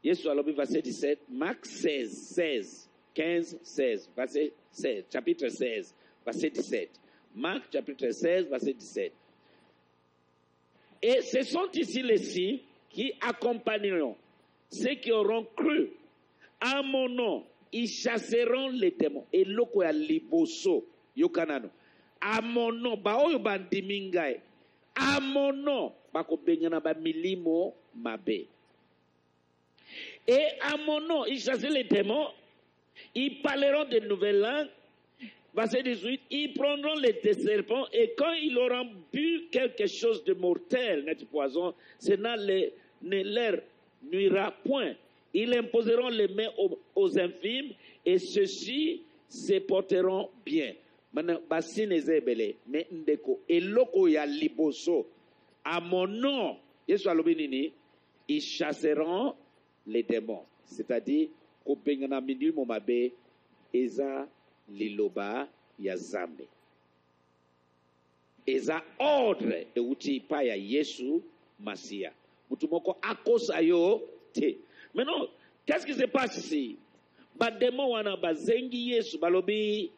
yesu alobi verset 17 marc 16 16 15 16 verset 16 chapitre 16 verset 17 marc chapitre 16 verset 17 et ce sont ici les signes qui accompagneront ceux qui auront cru. À mon nom ils chasseront les démons. Eloko ya liboso yokanano à mon nom à mon nom bakobengana bamilimo mabe. Et à mon nom ils chasseront les démons ils parleront de nouvelles langues Verset 18, ils prendront les serpents et quand ils auront bu quelque chose de mortel, net poison, cela ne, leur nuira point. Ils imposeront les mains aux, infimes et ceux-ci se porteront bien. Maintenant, mais liboso, à mon nom, ils chasseront les démons. C'est-à-dire, kopengana milimo mabe, eza liloba ya zambe eza ordre euti epai ya yesu masiya mutu moko akosa yo te. Maintenant qu'est-ce qui se passe ici? Bademo wana bazengi yesu balobi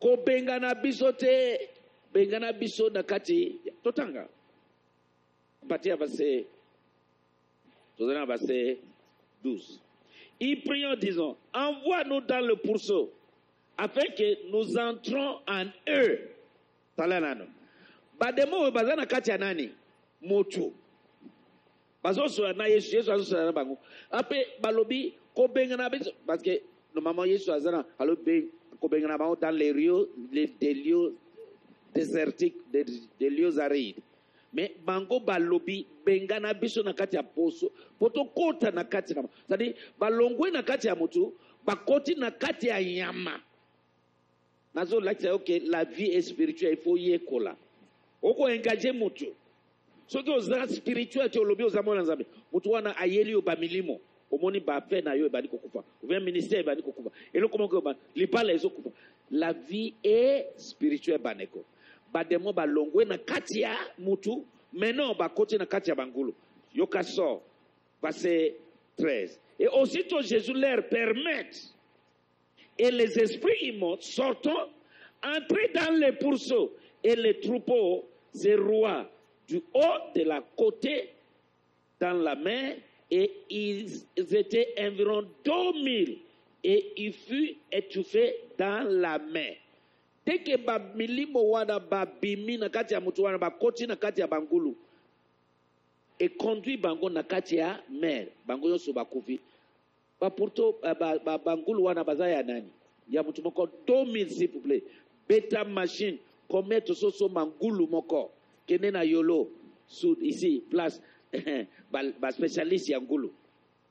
kobengana biso te bengana biso na kati totanga. Pati ya verset tozali na verset 12 ils prient en disant, envoie-nous dans le pourceau, afin que nous entrons en eux. Tala nano. Bademo oyo baza na kati ya nani? Motu. Bazosola na Yesu, Yesu azosola na bango. Ape balobi kobengana biso parce que normalement Yesu aza na alobi kobengana bango dans les lieux, les, des lieux désertiques, des, des lieux arides. Me bango balobi bengana biso na kati ya poso po tokɔta na kati na cestadire balongwe na kati ya motu bakɔti na kati ya nyama. Nazolakisa yo ke la vie est spirituelle il yekola. Okoengage motu soki oza spirituel te olobi oza mwana nzambe. Motu wana ayeli yo bamilimo omoni bafe na yo ebandi kokufa. Ovia ministère ebandi kokufa. Eloko moko libala ezokufa la vie est spirituelle bandeko bademo balongwe na kati ya mutu maintenant bakoti na kati ya bangulu. Yoka sort verset 13 et aussitôt jésus leur permettre et les esprits immondes sortant entraient dans les pourceaux et les troupeaux se roient du haut de la côté dans la mer et ils étaient environ 2000 et il fut étouffé dans la mer teke bamilimo wana babimi na kati ya motu wana bakoti na kati ya bangulu. Econduit bango na kati ya mer. Bango nyonso bakufi bapourto ba, ba, bangulu wana baza ya nani? Ya motu moko. 2000 s'il vous plaît. Beta machine. Combien tososomba ngulu moko. Kende na yolo. Sud ici place. Baspécialiste ba ya ngulu.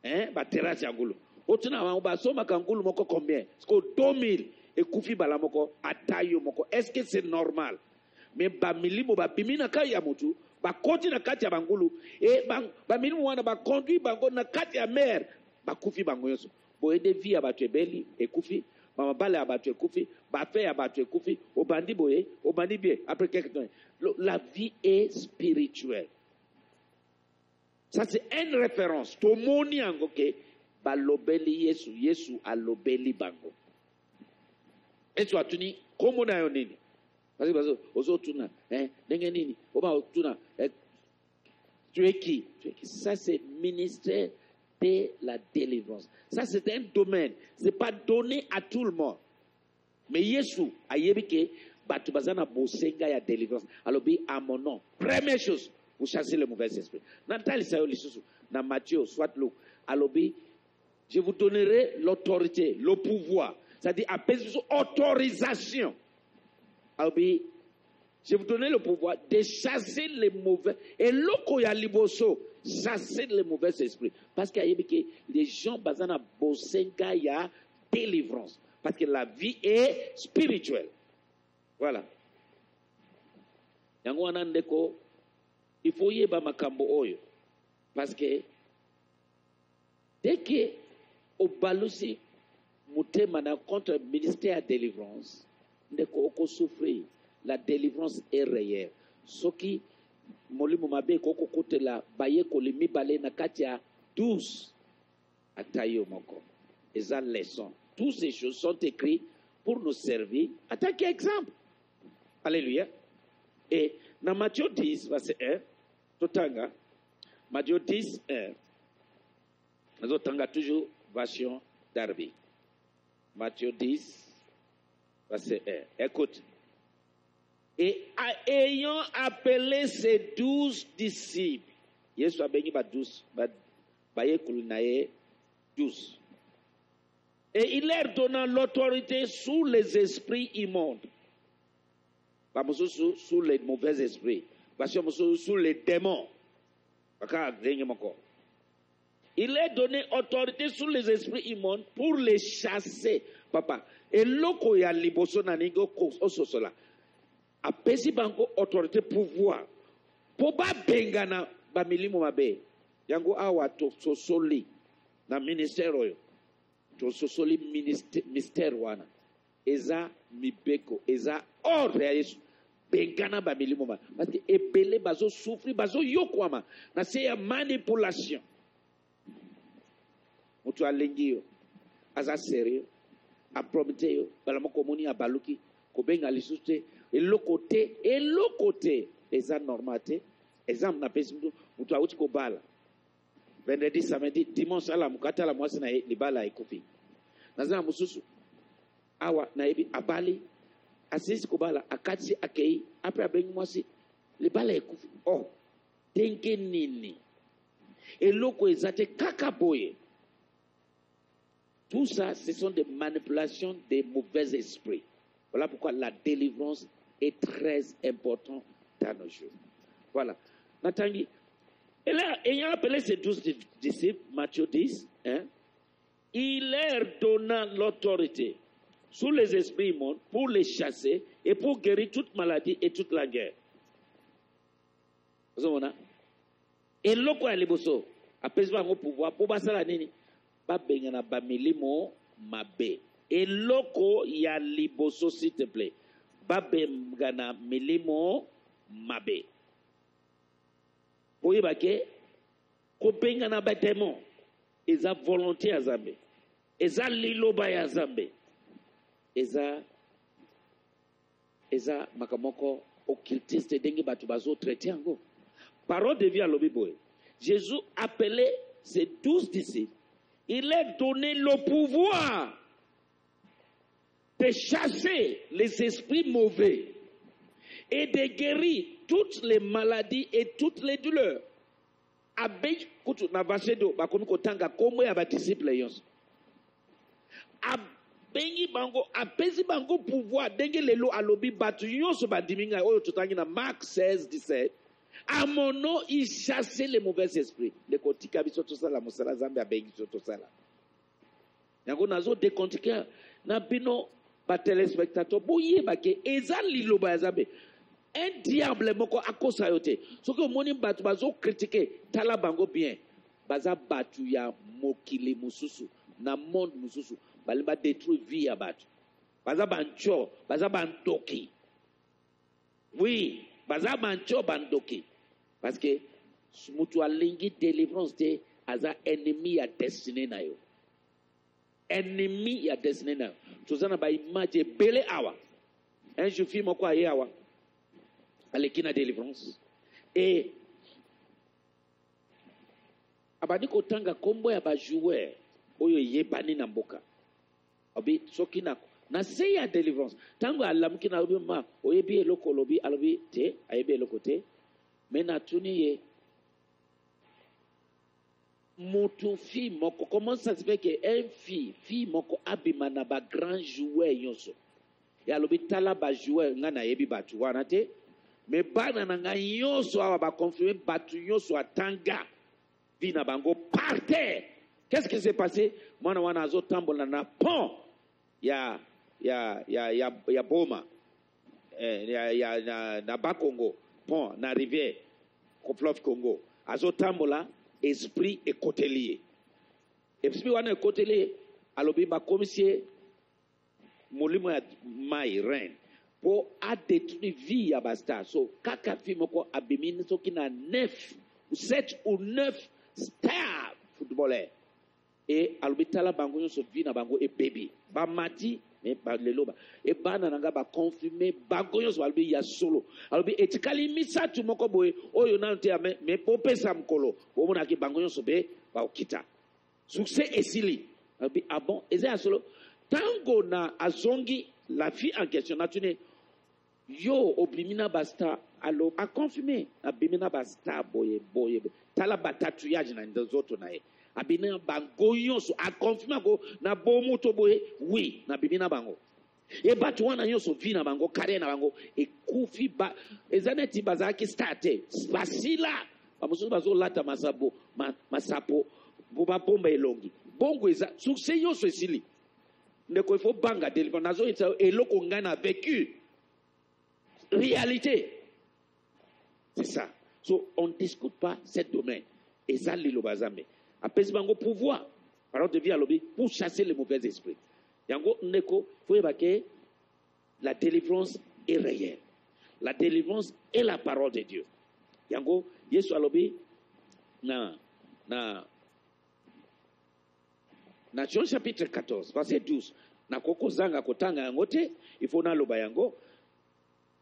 Eh, baterrasse ya ngulu. Otuna bango basomaka ngulu moko combien? Siko 2000 ekufi bala moko ata yo moko. Est ce que c'est normal? Me bamilimo babimi na kati ya motu bakoti na kati ya bangulu e bamilimo wana baconduit bango na kati ya mer bakufi bango nyonso boyede vi ya bato ebeli ekufi. Bamabala ya bato ekufi bafe ya bato ekufi. Obandi boye obandi bien après quelque temps. La vie est spirituelle. Ça c'est une référence. Tomoni yango ke balobeli yesu. Yesu alobeli bango yesu atuni kombo na yo nini? Parce que ozotuna eh, ndenge nini? Oba otuna eh, tu es qui tu es qui ça c'est ministère de la délivrance. Ça c'est un domaine. C'est pas donné à tout le monde. Mais yesu ayebi ke bato baza na bosenga ya délivrance. Alobi à mon nom. Première chose vous chassez le mauvais esprit. Natalisa yo lisusu na matthieu soit luke alobi je vous donnerai l'autorité le pouvoir c'est-à-dire appelle autorisation. Abi, je vous donne le pouvoir de chasser les mauvais. Et loko ya liboso, chasser les mauvais esprits. Parce qu'il y a les gens basana bosenga ya délivrance. Parce que la vie est spirituelle. Voilà. Yango wana ndeko, il faut yeba makambo oyo. Parce que dès que obalusi motema na contre ministère ya délivrance ndeko okosouffrir la délivrance est réelle. Soki molimo mibale na kati ya 12 ata moko eza leçon toutes ces choses sont écrites pour nous servir en tant alléluia. Et dans Matthieu 10 verset 1 totanga. Matthieu 10 1 nazotanga toujours version Matthieu 10 verset 1 écoute. Et ayant appelé ses douze disciples ye douze. Et il leur donna l'autorité sur les esprits immondes. Sur les mauvais esprits. Sur les démons il leur donné autorité sur les esprits immondes pour les chasser. Papa eloko ya liboso na oko- ososola apesi bango autorité pouvoir mpo babengana bamilimo mabe. Yango awa tososoli na ministère oyo. Tososoli mystère wana. Eza mibeko eza ordre ya yesu. Bengana bamilimo mabe. Parce que ebele bazosufri bazoyokwama na se ya manipulation moto alengi yo aza sérieux aprobite yo. Mbala moko omoni abaluki kobenga lisusu te eloko te eloko te eza normal te exemple napesi mutu moto awuti kobala vendredi samedi dimanche alamuka ata ala mwasi na ye libala ekufi naza na mosusu awa nayebi abali asilisi kobala akatisi akei apre abengi mwasi libala ekufi oh ndenge nini? Eloko eza te kaka boye Tout ça, ce sont des manipulations des mauvais esprits. Voilà pourquoi la délivrance est très importante dans nos jours. Voilà. Natangi. Et là, ayant appelé ses douze di- disciples, Matthieu 10, hein, il leur donna l'autorité sur les esprits immondes pour les chasser et pour guérir toute maladie et toute la guerre. ozomona eloko ya liboso apesi bango pouvoir mpo basala nini babengana bamilimo mabe. Eloko ya liboso s'il te plaît. Babengana milimo mabe. Oyeba ke kobengana bademon eza volonté ya nzambe eza liloba ya nzambe eza eza makambo moko occultiste ndenge bato bazotraite yango. Parole de vie alobi boye. Jésus appelait ses douze disciples il leur donnait le pouvoir de chasser les esprits mauvais et de guérir toutes les maladies et toutes les douleurs. Pouvoir ndenge lelo alobi bato nyonso bandimi ngai oyo totangi mark 16 17 à mon nom il chassait les mauvais esprits. Ndeko tika biso tosala mosala nzambe abengi biso tosala. Yango nazodekontika na bino batelespectateur boyeba ke eza liloba ya nzambe un diable moko akosa yo te. Soki omoni bato bazokritike tala bango bien. Baza bato ya mokili mosusu na monde mosusu. Bali badétruire vie ya bato. Baza bantio baza bandoki oui baza bantio bandoki parce que moto alingi délivrance te aza ennemi ya destiné na yo. Ennemi ya destiné na yo. Toza na baimage ebele awa. Un jour fille moko aye awa aleki na délivrance. E abandi kotanga nkombo ya bajoueur oyo eyebani na mboka. Obi soki na na se ya délivrance. Ntango alamuki na lobi ma oyebi eloko olobi alobi te ayebi eloko te me natuni ye motu fille moko. Comment ça se fait que un fille fille moko abima na bagrand joueur nyonso? E alobi tala bajoueur ngai nayebi bato wana te? Me bana na ngai nyonso awa baconfirme bato nyonso atanga vi na bango par terre. Qu'est-ce qui s'est passé? Mwana wana azotambola na pont. Ya ya ya ya, ya boma. Eh, ya, ya, na, na bakongo pont na rivière ko fleuve congo. Azotambola esprit ekoteli ye esprit wana ekoteli ye alobi bakomisi ye molimo ya mai reine. Mpo adétruire vie ya bastar so kaka fi moko abimi soki na neuf ou sept ou neuf star footballeur. E alobi tala bango nyonso vi na bango ebebi bamati me lelo ba e bana na nga baconfirme bango nyonso balobi ya solo. Alobi etikali misato moko boye oyo nano te me mpo opesa mokolo. Omonaki bango nyonso mpe baokita succès esili. Alobi ah bon eza ya solo. Ntango na azongi la fille en question natuni yo obimi na bastar alo aconfirme abimi na bastar boye boye. tala batatouillage na nzoto na ye abimi na bango nyonso aconfirme ako na bomu to boye wi nabimi na bango. Ye bato wana nyonso vi na bango kare na bango ekufi ba eza neti bazalaki star te basila. Bamosusu bazolata masapo ma, masapo po babomba elongi. Bongo eza succès nyonso esili. Ndeko ifo banga delivrance nazoyebisa eloko ngai na vécu. Réalité. C'est ça. So on discute pas cette domaine eza liloba apesi bango pouvoir. Parole de vie alobi pour chasser les mauvais esprits. Yango ndeko fo yeba ke la délivrance est réelle. La délivrance est la parole de dieu. Yango yesu alobi na na na jean chapitre 14 verset 12 nakokozanga kotanga yango te ifo naloba yango.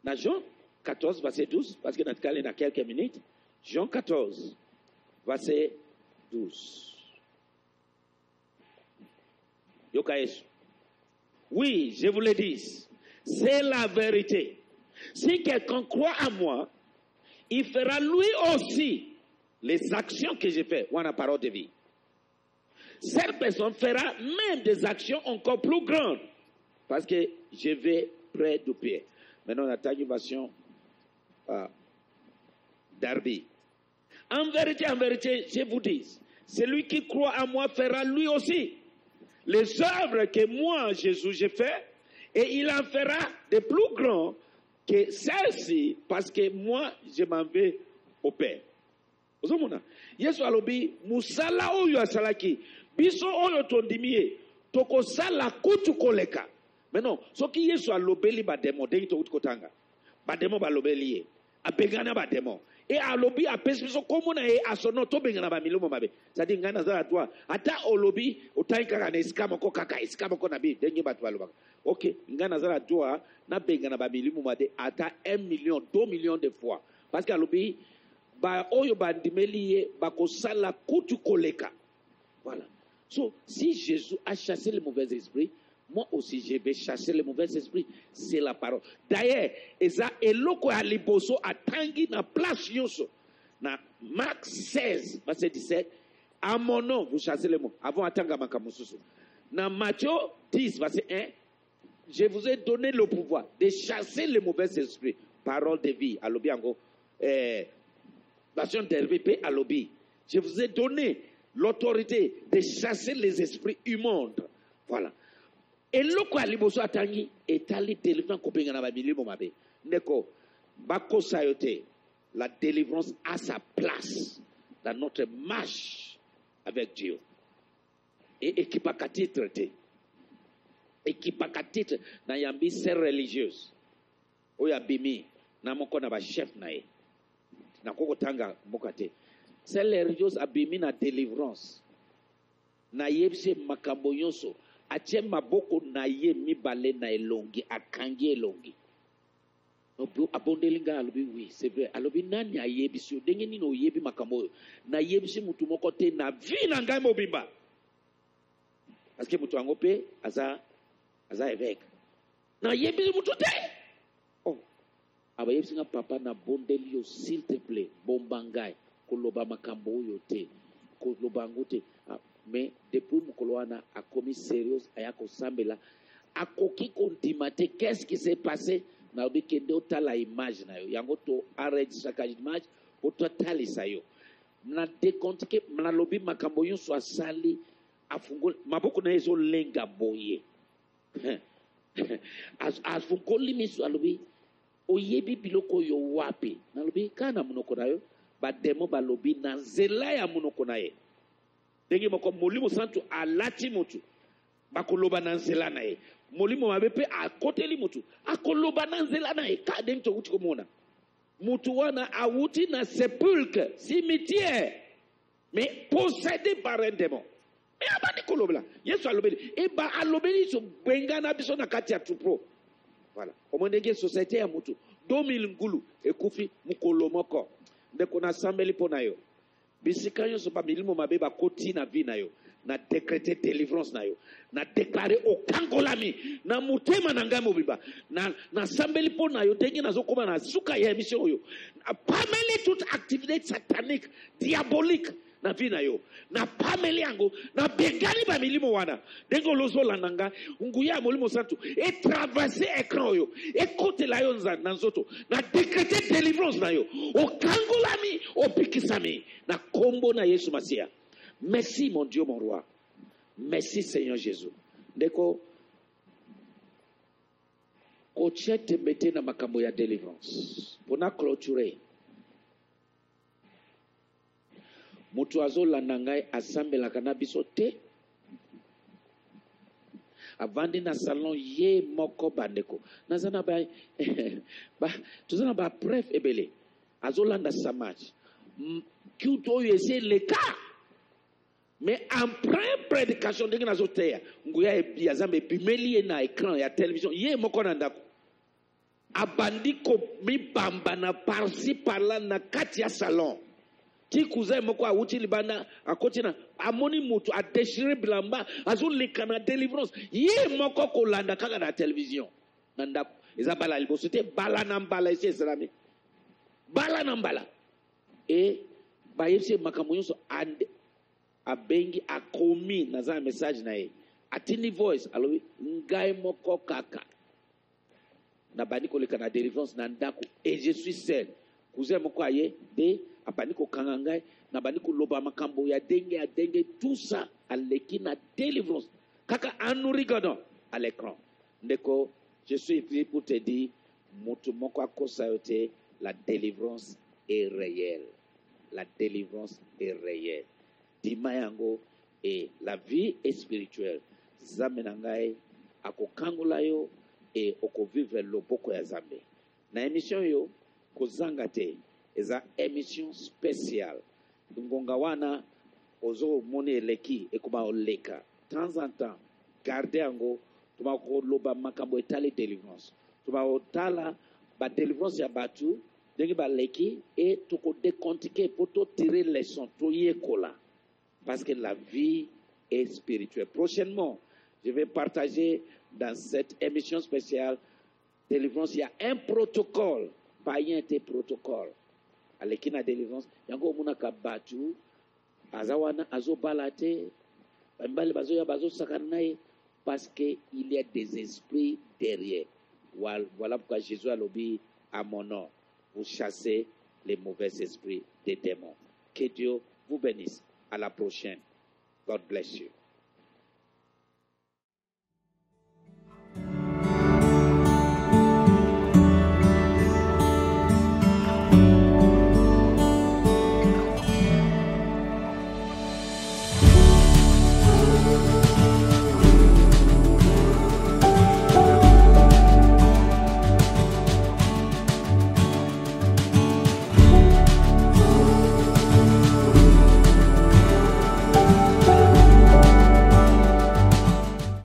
Na jean 14 verset 12 parce que natikali na quelques minutes. Jean 14 verset 12 yoka yesu oui je vous le dis c'est la vérité. Si quelqu'un croit à moi il fera lui aussi les actions que j'ai fait wana parole de vie. Cette personne fera même des actions encore plus grandes. Parce que je vais près du pied. Maintenant, une version euh, Darby. En vérité, en vérité, je vous dis, celui qui croit à moi fera lui aussi. Les œuvres que moi, Jésus, j'ai fait, et il en fera de plus grands que celles-ci, parce que moi, je m'en vais au Père. ozomona yesu alobi mosala oyo asalaki biso oyo tondimi ye tokosala kutu koleka. Maintenant soki yesu alobeli bademo ndenge tokuti kotanga bademo balobeli ye abengana bademo e alobi apesi biso kombo na ye asono tobengana bamilimo mabe sadi ngai naza na twa ata olobi otangi kaka na esika moko kaka esika moko na bi ndenge bato balobaka ok ngai naza na twa nabengana bamilimo mabe ata 1 million 2 millions de fois. Parce que alobi ba oyo bandimeli ye bakosala kutu koleka. Voilà. So si jésus a chassé les mauvais esprits moi aussi je vais chasser les mauvais esprits. C'est la parole. D'ailleurs eza eloko ya liboso atangi na place na mark 16 verset 17 à mon nom vous chassez les mots avant atanga makambo mosusu na matthieu 10 verset 1 je vous ai donné le pouvoir de chasser les mauvais esprits. Parole de vie alobi yango eh, version d'RVP à lobby. Je vous ai donné l'autorité de chasser les esprits immondes. Voilà. Eloko ya liboso atangi etali délivrance kobenga na bamilimo mabe. Ndeko bakosa yo te. La délivrance a sa place dans notre marche avec dieu. E ekipaka titre te. Ekipaka titre na yambi ser religieuse. Oyo abimi na moko na bachef na ye. Nakoki kotanga mboka te. Sele religiose abimi na délivrance. Nayebisi ye makambo nyonso atie maboko na ye mibale na elongi akangi elongi. Abondeli ngai alobi wi c'est vrai. Alobi nani ayebisi yo? Ndenge nini oyebi makambo oyo? Nayebisi mutu moko te na vi na ngai mobimba. Parce que mutu yango mpe aza aza évêque. Nayebisi mutu te! Oh. abayebisi nga papa nabondeli yo s'il te plaît. Bomba ngai koloba makambo oyo te koloba yango te mais depuis mokolo wana akomi sérieuse aya kosambela akoki kondima te qu'est-ce qui s'est passé? Nayobi kende otala image na yo. Yango to enregistraka image po totalisa yo. Na décompte ke nalobi makambo nyonso asali afungoli maboko na ye ezolenga boye. Afungoli miso alobi oyebi biloko oyo wapi. Nalobi kaka na monoko na yo bademo balobi na nzela ya monoko na ye ndenge moko molimo santu alati motu bakoloba na nzela na ye. Molimo mabe mpe akoteli mutu. Akoloba na nzela na ye. Ka ndenge tokuti komona. Mutu wana awuti na sepulcre cimetière. Mais possédé par un démon. Me abandi kolobela. Yesu alobeli. Eba alobeli so bengana biso na kati ya troupeau. Voilà. Omo ndenge société ya mutu. 2000 ngulu ekufi mokolo moko. Ndeko nasambeli mpo na yo bisika nyonso bamilimo mabe bakoti na vi na yo na décrété délivrance na yo na déclaré okangolami na motema na ngai mobimba na nasambeli mpo na yo ndenge nazokóma na suka ya émission oyo. Napameli toute activité satanique diabolique na vi na yo. Napameli yango nabengani bamilimo wana. Ndenge olozolanda ngai nguya ya molimo santu etraverse écran oyo ekotela yo na nzoto na décrété délivrance na yo. Okangolami obikisami. Na kombo na yesu masiya merci mon dieu mon roi. Merci seigneur jésus. Ndeko kotia tembe te na makambo ya délivrance. Mpona clôture moto azolanda ngai asambelaka na biso te. Avandi na salon ye moko bandeko. Naza na ba, ba toza na bapreuve ebele. Azolanda samage. Kutu oyo esi eleka en plein prédication ndenge nazoteya nguya ebi azambe ebimeli ye na écran ya télévision. Ye moko na ndako. Abandi komibamba na parci parla na kati ya salon ti cousin moko awuti libanda akoti na amoni motu adeshire bilamba azoleka na délivrance. Ye moko kolanda kaka na télévision. Na ndako eza bala liboso te bala na mbala esi esalami bala na mbala. E bayebisi ye makambo nyonso abengi akomi naza na message na ye. Atindi voice alobi ngai moko kaka. Nabandi koleka na délivrance na ndako et je suis seul. Cousin moko aye de abandi kokanga ngai nabandi koloba makambo ya ndenge ya ndenge tout ça aleki na délivrance. Kaka nous regardant à l'écran. Ndeko je suis ici pour te dire motu moko akosa yo te la délivrance est réelle. La délivrance est réelle. Ndima yango e la vie est spirituelle. Nzambe na ngai akokangola yo e okovivre loboko ya nzambe na émission oyo kozanga te eza émission spéciale. Ngonga wana ozomona eleki ekoma oleka. Temps en temps garde yango tobaka koloba makambo etali délivrance. Tobaka kotala badélivrance ya bato ndenge baleki e tokodecontike mpo totire leçon toyekola parce que la vie est spirituelle. Prochainement, je vais partager dans cette émission spéciale délivrance, il y a un protocole, païen te protocole. Aleki na délivrance. Yango omonaka bato aza wana azobala te. Bamibali bazoya bazosakana na ye parce que il y a des esprits derrière. Voilà pourquoi jésus alobi à mon nom. Vous chassez les mauvais esprits des démons. Que dieu vous bénisse. À la prochaine. God bless you